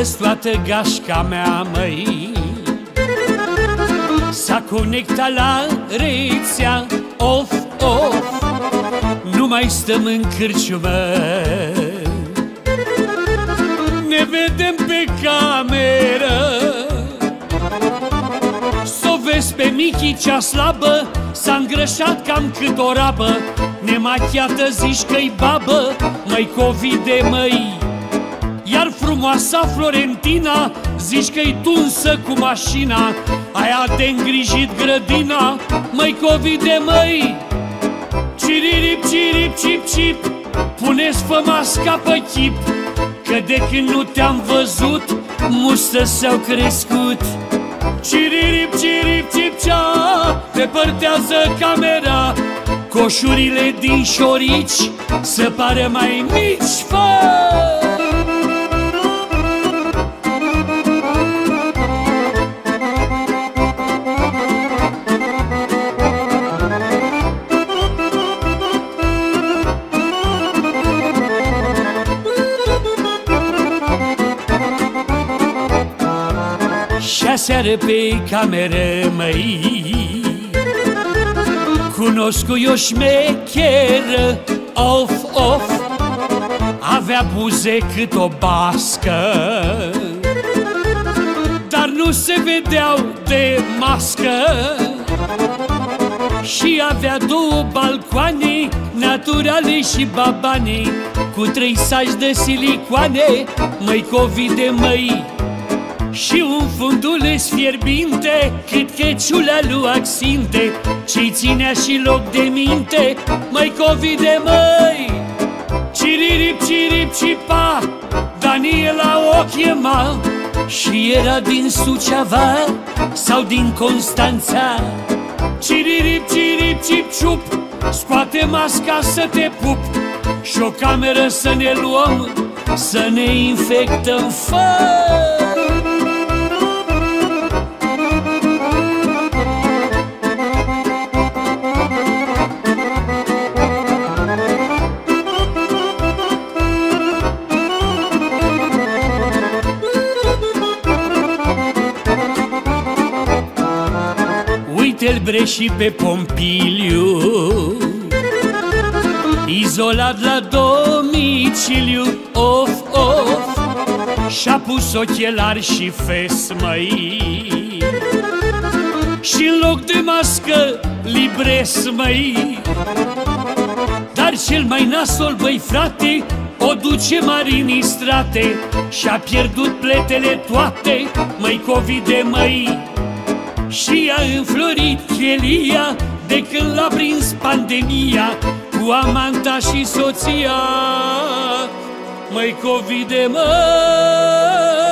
Astăzi toată gașca mea, măi. S-a conectat la rețea Of, of. Nu mai stăm în cârciumă. Ne vedem pe cameră. S-o vezi pe Michi cea slabă S-a îngrășat cam cât o rabă. Nemachiată zici că-i babă Măi covide, măi Iar frumoasa Florentina Zici că-i tunsă cu mașina Aia de îngrijit grădina. Măi covide, măi! Ciririp, cirip, cip, cip Puneți masca pe chip Că de când nu te-am văzut Mustă s-au crescut. Cirip, cirip, cip, cea Depărtează camera Coșurile din șorici Să pare mai mici, fă! Seară pe cameră, măi. Cunosc eu șmecheră, of, of. Avea buze cât o bască. Dar nu se vedeau de mască. Și avea două balcoane Naturale și babane Cu trei saci de silicoane. Măi covide, măi și un funduleț fierbinte Cât checiula lui Axinte Ce-i ținea și loc de minte. Măi covide, măi! Cirip, cirip, cipa Daniela o chema Și era din Suceava Sau din Constanța? Cirip, cirip, cip, ciup Scoate masca să te pup Și o cameră să ne luăm Să ne infectăm fără Uite-l și pe Pompiliu. Izolat la domiciliu Of, of Și-a pus ochelari și fes, măi și în loc de mască, libres, măi Dar cel mai nasol, băi frate O duce marinii strate Și-a pierdut pletele toate Măi covide, măi și a înflorit chelia De când l-a prins pandemia Cu amanta și soția. Măi covide, măi, măi